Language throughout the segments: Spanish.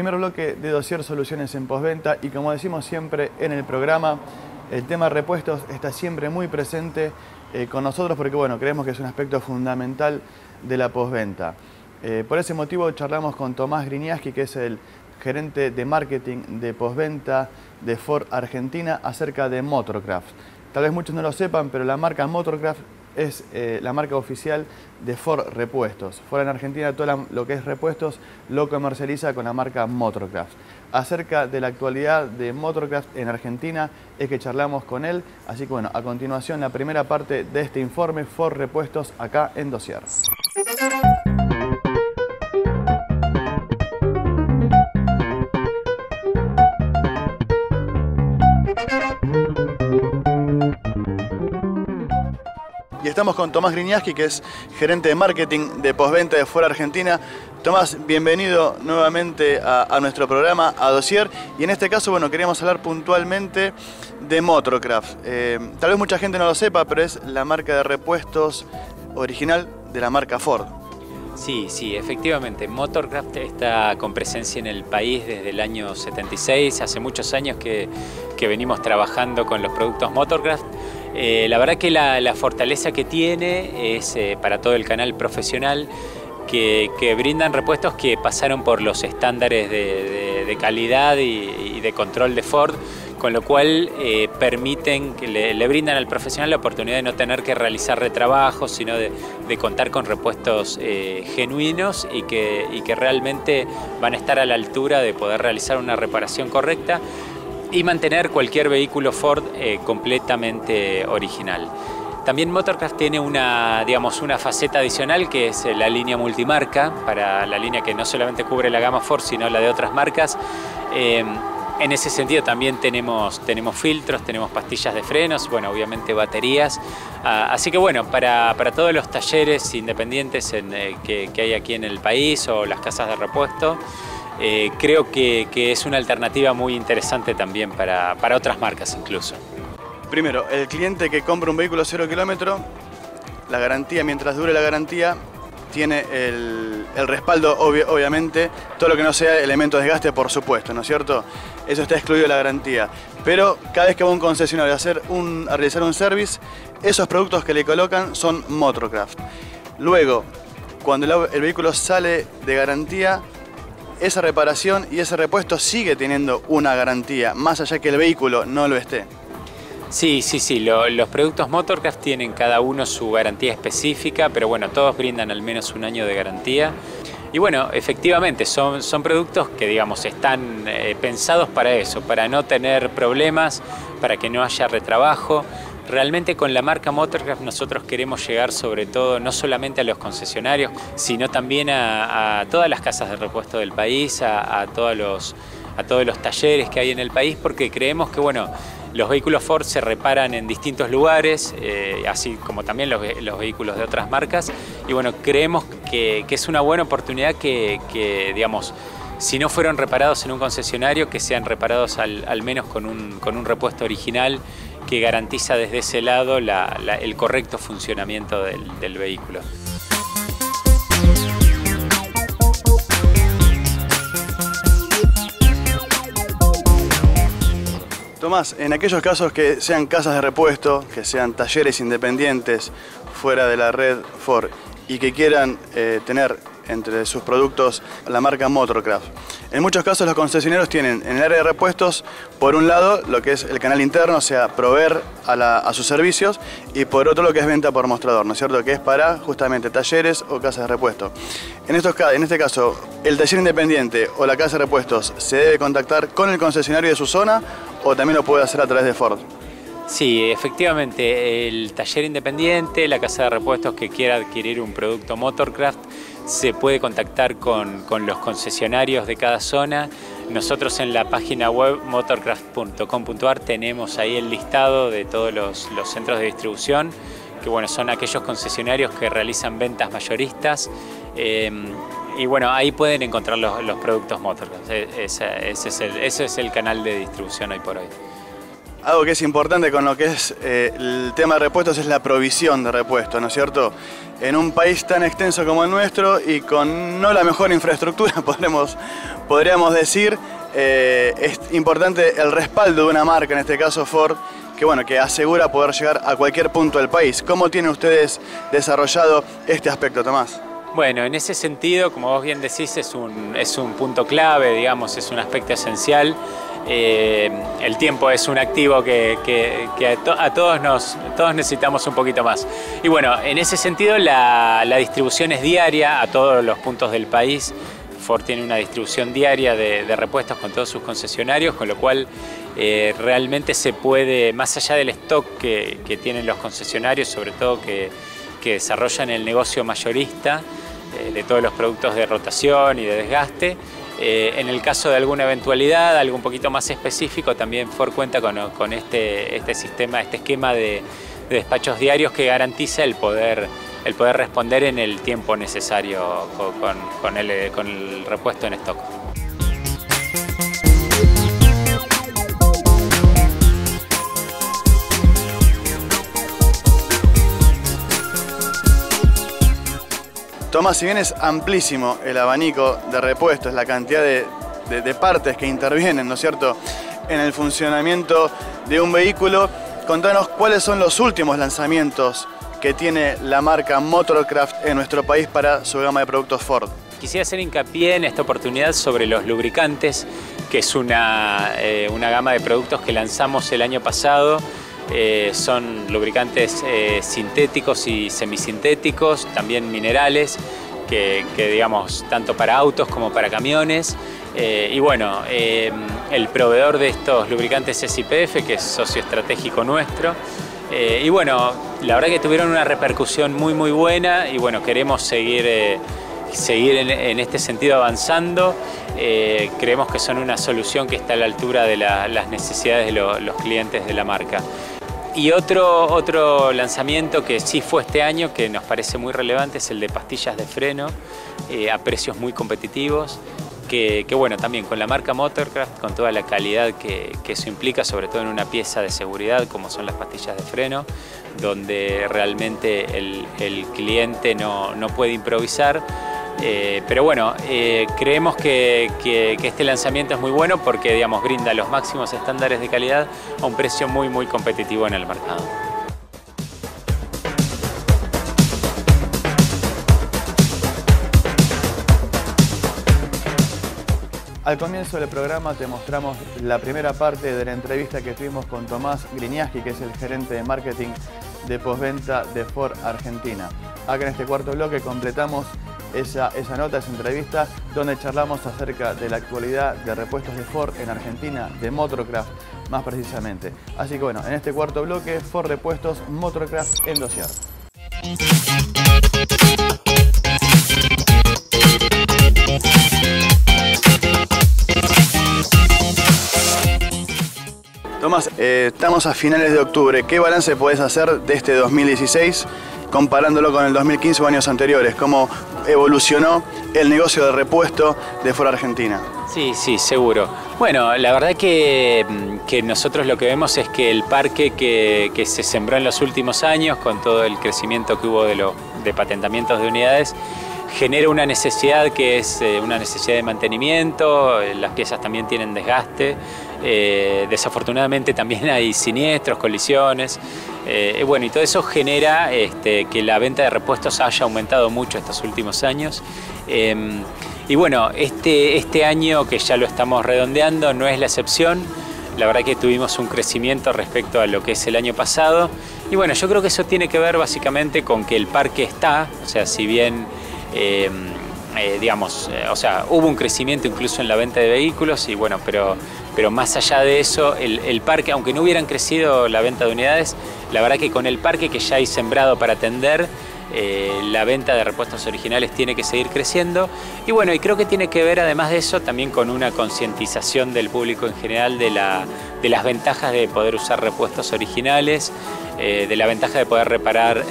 primer bloque de Dossier Soluciones en Postventa y como decimos siempre en el programa, el tema repuestos está siempre muy presente eh, con nosotros porque bueno, creemos que es un aspecto fundamental de la postventa. Eh, por ese motivo charlamos con Tomás Griniaski, que es el gerente de marketing de postventa de Ford Argentina, acerca de Motorcraft. Tal vez muchos no lo sepan, pero la marca Motorcraft es eh, la marca oficial de Ford Repuestos. Ford en Argentina todo lo que es repuestos lo comercializa con la marca Motorcraft. Acerca de la actualidad de Motorcraft en Argentina es que charlamos con él, así que bueno, a continuación la primera parte de este informe Ford Repuestos acá en Dossier. Estamos con Tomás Griñaski, que es gerente de marketing de postventa de Fuera Argentina. Tomás, bienvenido nuevamente a, nuestro programa, a Dossier. Y en este caso, bueno, queríamos hablar puntualmente de Motorcraft. Eh, tal vez mucha gente no lo sepa, pero es la marca de repuestos original de la marca Ford. Sí, sí, efectivamente. Motorcraft está con presencia en el país desde el año 76. Hace muchos años que, que venimos trabajando con los productos Motorcraft. Eh, la verdad que la, fortaleza que tiene es eh, para todo el canal profesional que, brindan repuestos que pasaron por los estándares de, calidad y, de control de Ford, con lo cual eh, permiten, que le, brindan al profesional la oportunidad de no tener que realizar retrabajos, sino de, contar con repuestos genuinos y que realmente van a estar a la altura de poder realizar una reparación correcta y mantener cualquier vehículo Ford eh, completamente original. También Motorcraft tiene una, digamos, una faceta adicional que es la línea multimarca, para la línea que no solamente cubre la gama Ford, sino la de otras marcas. Eh, en ese sentido también tenemos, tenemos filtros, tenemos pastillas de frenos, bueno, obviamente baterías. Ah, así que bueno, para, todos los talleres independientes eh, que, que hay aquí en el país o las casas de repuesto, eh, creo que, es una alternativa muy interesante también para, otras marcas incluso. Primero, el cliente que compra un vehículo cero kilómetro, la garantía, mientras dure la garantía, tiene el, respaldo, obviamente, todo lo que no sea elemento de desgaste, por supuesto, ¿no es cierto? Eso está excluido de la garantía. Pero cada vez que va un concesionario a, hacer un, a realizar un service, esos productos que le colocan son Motorcraft. Luego, cuando el vehículo sale de garantía, esa reparación y ese repuesto sigue teniendo una garantía, más allá que el vehículo no lo esté. Sí, sí, sí, los productos Motorcraft tienen cada uno su garantía específica, pero bueno, todos brindan al menos un año de garantía. Y bueno, efectivamente, son, son productos que digamos están eh, pensados para eso, para no tener problemas, para que no haya retrabajo. Realmente con la marca Motorcraft nosotros queremos llegar sobre todo no solamente a los concesionarios, sino también a, todas las casas de repuesto del país, a, todos los, a todos los talleres que hay en el país, porque creemos que bueno, los vehículos Ford se reparan en distintos lugares, eh, así como también los, vehículos de otras marcas, y bueno, creemos que, es una buena oportunidad que, digamos, si no fueron reparados en un concesionario, que sean reparados al, menos con un, con un repuesto original que garantiza desde ese lado el correcto funcionamiento del, vehículo. Tomás, en aquellos casos que sean casas de repuesto, que sean talleres independientes fuera de la red Ford y que quieran eh, tener entre sus productos la marca Motorcraft. En muchos casos los concesionarios tienen en el área de repuestos, por un lado, lo que es el canal interno, o sea, proveer a, sus servicios, y por otro lo que es venta por mostrador, ¿no es cierto? Que es para justamente talleres o casas de repuesto. En, estos, en este caso, el taller independiente o la casa de repuestos se debe contactar con el concesionario de su zona o también lo puede hacer a través de Ford. Sí, efectivamente, el taller independiente, la casa de repuestos que quiera adquirir un producto Motorcraft, se puede contactar con, los concesionarios de cada zona. Nosotros en la página web motorcraft.com.ar tenemos ahí el listado de todos los, centros de distribución, que bueno, son aquellos concesionarios que realizan ventas mayoristas. Em, y bueno, ahí pueden encontrar los, productos Motorcraft. E, ese, es ese es el canal de distribución hoy por hoy. Algo que es importante con lo que es eh, el tema de repuestos es la provisión de repuestos, ¿no es cierto? En un país tan extenso como el nuestro y con no la mejor infraestructura, podremos, podríamos decir, eh, es importante el respaldo de una marca, en este caso Ford, que, bueno, que asegura poder llegar a cualquier punto del país. ¿Cómo tienen ustedes desarrollado este aspecto, Tomás? Bueno, en ese sentido, como vos bien decís, es un, es un punto clave, digamos, es un aspecto esencial. Eh, el tiempo es un activo que, a, todos, nos, todos necesitamos un poquito más. Y bueno, en ese sentido la, distribución es diaria a todos los puntos del país. Ford tiene una distribución diaria de, repuestos con todos sus concesionarios, con lo cual eh, realmente se puede, más allá del stock que, tienen los concesionarios, sobre todo que, desarrollan el negocio mayorista de todos los productos de rotación y de desgaste, eh, en el caso de alguna eventualidad, algo un poquito más específico, también Ford cuenta con, este, este, sistema, este esquema de, despachos diarios que garantiza el poder, el poder responder en el tiempo necesario con, el, con el repuesto en stock. Tomás, si bien es amplísimo el abanico de repuestos, la cantidad de, partes que intervienen, ¿no es cierto?, en el funcionamiento de un vehículo, contanos cuáles son los últimos lanzamientos que tiene la marca Motorcraft en nuestro país para su gama de productos Ford. Quisiera hacer hincapié en esta oportunidad sobre los lubricantes, que es una, eh, gama de productos que lanzamos el año pasado. Eh, son lubricantes eh, sintéticos y semisintéticos, también minerales, que, digamos, tanto para autos como para camiones. y bueno, el proveedor de estos lubricantes es IPF, que es socio estratégico nuestro. y bueno, la verdad que tuvieron una repercusión muy muy buena y bueno, queremos seguir seguir en, este sentido avanzando. Eh, creemos que son una solución que está a la altura de las necesidades de los clientes de la marca. Y otro, otro lanzamiento que sí fue este año, que nos parece muy relevante, es el de pastillas de freno eh, a precios muy competitivos. Que, bueno, también con la marca Motorcraft, con toda la calidad que, eso implica, sobre todo en una pieza de seguridad como son las pastillas de freno, donde realmente el, cliente no, no puede improvisar, eh, pero bueno, eh, creemos que, este lanzamiento es muy bueno porque digamos, brinda los máximos estándares de calidad a un precio muy muy competitivo en el mercado. Al comienzo del programa te mostramos la primera parte de la entrevista que tuvimos con Tomás Griniaski, que es el gerente de marketing de postventa de Ford Argentina. Acá en este cuarto bloque completamos esa, nota, esa entrevista, donde charlamos acerca de la actualidad de repuestos de Ford en Argentina, de Motorcraft más precisamente. Así que bueno, en este cuarto bloque, Ford Repuestos Motorcraft en dossier. Tomás, eh, estamos a finales de octubre. ¿Qué balance puedes hacer de este 2016 comparándolo con el 2015 o años anteriores? ¿Cómo evolucionó el negocio de repuesto de Ford Argentina? Sí, sí, seguro. Bueno, la verdad que, que nosotros lo que vemos es que el parque que, que, se sembró en los últimos años, con todo el crecimiento que hubo de, lo, de patentamientos de unidades, genera una necesidad que es eh, una necesidad de mantenimiento, eh, las piezas también tienen desgaste, eh, desafortunadamente también hay siniestros, colisiones, bueno, y todo eso genera este, que la venta de repuestos haya aumentado mucho estos últimos años. Em, y bueno, este, este año que ya lo estamos redondeando no es la excepción, la verdad que tuvimos un crecimiento respecto a lo que es el año pasado, y bueno, yo creo que eso tiene que ver básicamente con que el parque está, o sea, si bien Em, eh, digamos, eh, o sea, hubo un crecimiento incluso en la venta de vehículos y bueno, pero, pero más allá de eso, el, parque, aunque no hubieran crecido la venta de unidades, la verdad que con el parque que ya hay sembrado para atender, eh, la venta de repuestos originales tiene que seguir creciendo y bueno, y creo que tiene que ver además de eso también con una concientización del público en general de, la, de las ventajas de poder usar repuestos originales, de la ventaja de poder reparar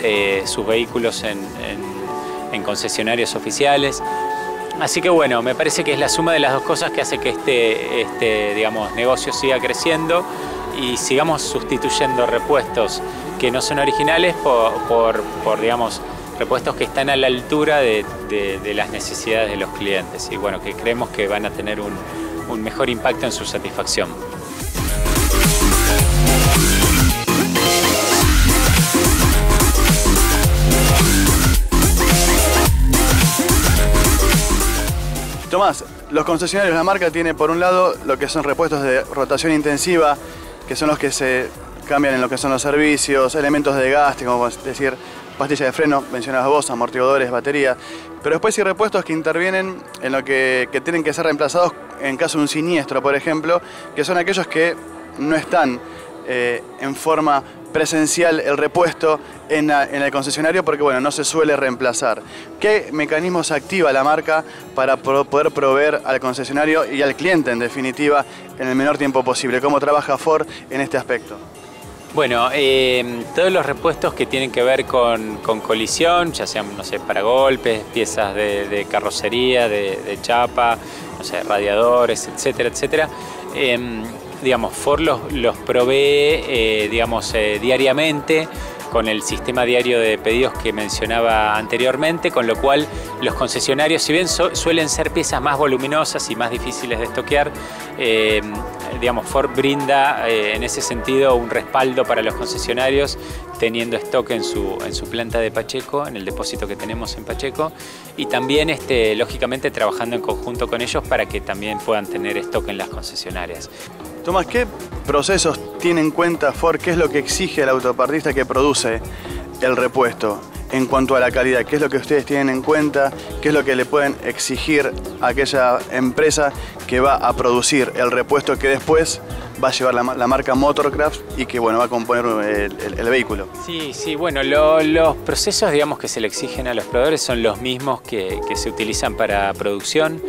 sus vehículos en en concesionarios oficiales. Así que bueno, me parece que es la suma de las dos cosas que hace que este, este digamos, negocio siga creciendo y sigamos sustituyendo repuestos que no son originales por, digamos, repuestos que están a la altura de, las necesidades de los clientes y bueno, que creemos que van a tener un, un mejor impacto en su satisfacción. Tomás, los concesionarios la marca tienen por un lado lo que son repuestos de rotación intensiva, que son los que se cambian en lo que son los servicios, elementos de gasto, como decir, pastillas de freno, mencionabas vos, amortiguadores, batería. Pero después hay repuestos que intervienen en lo que, que tienen que ser reemplazados en caso de un siniestro, por ejemplo, que son aquellos que no están eh, en forma presencial el repuesto en, el concesionario porque bueno, no se suele reemplazar. ¿Qué mecanismos activa la marca para poder proveer al concesionario y al cliente en definitiva en el menor tiempo posible? ¿Cómo trabaja Ford en este aspecto? Bueno, eh, todos los repuestos que tienen que ver con, colisión, ya sean, no sé, para golpes, piezas de, carrocería, de, chapa, no sé, radiadores, etcétera, etcétera, em, digamos, Ford los, provee, eh, digamos, eh, diariamente con el sistema diario de pedidos que mencionaba anteriormente, con lo cual los concesionarios, si bien suelen ser piezas más voluminosas y más difíciles de estoquear, eh, digamos, Ford brinda en ese sentido un respaldo para los concesionarios teniendo stock en su, en su planta de Pacheco, en el depósito que tenemos en Pacheco, y también este, lógicamente trabajando en conjunto con ellos para que también puedan tener stock en las concesionarias. Tomás, ¿qué procesos tiene en cuenta Ford? ¿Qué es lo que exige el autopartista que produce el repuesto? En cuanto a la calidad, ¿qué es lo que ustedes tienen en cuenta? ¿Qué es lo que le pueden exigir a aquella empresa que va a producir el repuesto que después va a llevar la, marca Motorcraft y que bueno, va a componer el, vehículo. Sí, sí, bueno, los procesos digamos, que se le exigen a los proveedores son los mismos que, se utilizan para producción,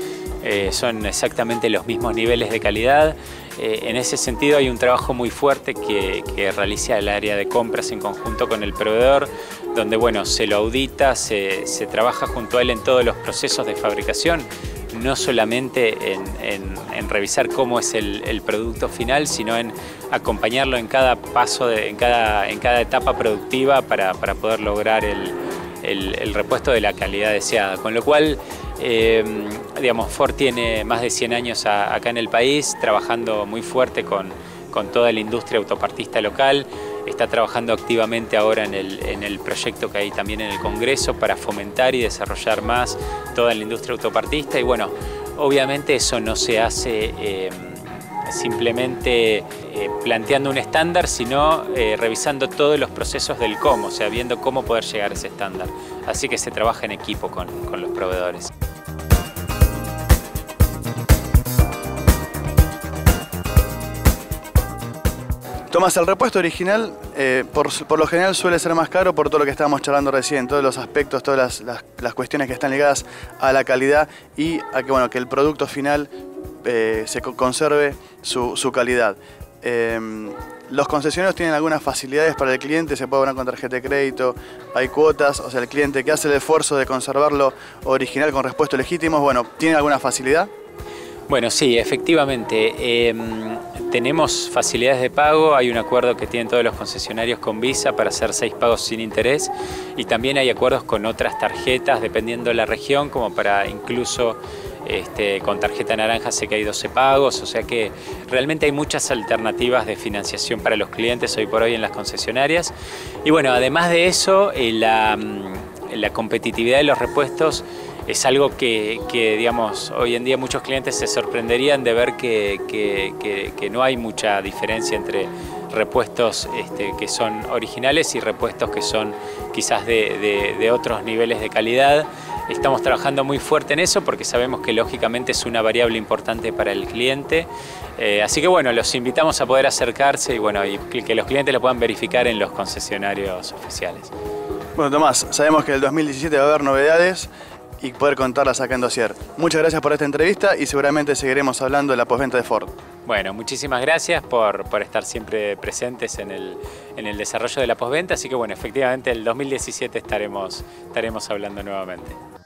eh, son exactamente los mismos niveles de calidad. Eh, en ese sentido hay un trabajo muy fuerte que, realiza el área de compras en conjunto con el proveedor, donde bueno, se lo audita, se, trabaja junto a él en todos los procesos de fabricación, no solamente en, revisar cómo es el, producto final, sino en acompañarlo en cada paso, en, cada, etapa productiva para, poder lograr el repuesto de la calidad deseada. Con lo cual, eh, digamos, Ford tiene más de 100 años acá en el país, trabajando muy fuerte con, toda la industria autopartista local. Está trabajando activamente ahora en el, proyecto que hay también en el Congreso para fomentar y desarrollar más toda la industria autopartista. Y bueno, obviamente eso no se hace eh, simplemente eh, planteando un estándar, sino revisando todos los procesos del cómo, o sea, viendo cómo poder llegar a ese estándar. Así que se trabaja en equipo con los proveedores. Tomás, el repuesto original eh, por, lo general suele ser más caro por todo lo que estábamos charlando recién, todos los aspectos, todas las, cuestiones que están ligadas a la calidad y a que, bueno, que el producto final eh, se conserve su, calidad. Em, los concesionarios tienen algunas facilidades para el cliente, se puede abonar con tarjeta de crédito, hay cuotas, o sea, el cliente que hace el esfuerzo de conservarlo original con repuestos legítimos, bueno, ¿tiene alguna facilidad? Bueno, sí, efectivamente. Em, tenemos facilidades de pago, hay un acuerdo que tienen todos los concesionarios con Visa para hacer seis pagos sin interés y también hay acuerdos con otras tarjetas dependiendo de la región, como para incluso este, con tarjeta naranja sé que hay 12 pagos, o sea que realmente hay muchas alternativas de financiación para los clientes hoy por hoy en las concesionarias. Y bueno, además de eso, eh, mm, la competitividad de los repuestos es algo que, digamos, hoy en día muchos clientes se sorprenderían de ver que, no hay mucha diferencia entre repuestos este, que son originales y repuestos que son quizás de, otros niveles de calidad. Estamos trabajando muy fuerte en eso porque sabemos que lógicamente es una variable importante para el cliente. Eh, así que bueno, los invitamos a poder acercarse y bueno, y que los clientes lo puedan verificar en los concesionarios oficiales. Bueno, Tomás, sabemos que el 2017 va a haber novedades y poder contarlas acá en Dossier. Muchas gracias por esta entrevista y seguramente seguiremos hablando de la postventa de Ford. Bueno, muchísimas gracias por, estar siempre presentes en el, en el desarrollo de la postventa, así que bueno, efectivamente el 2017 estaremos, estaremos hablando nuevamente.